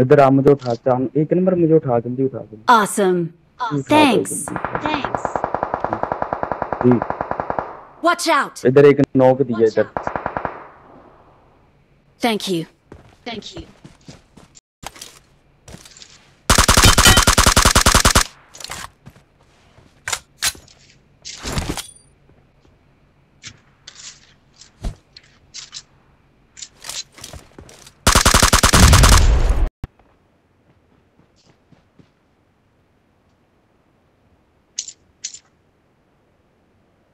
इधर आ मुझे उठा चाँद एक नंबर मुझे उठा जल्दी उठा जल्दी। Awesome. थैंक्स थैंक्स जी। वॉच आउट इधर एक नॉक दिया इधर। Thank you thank you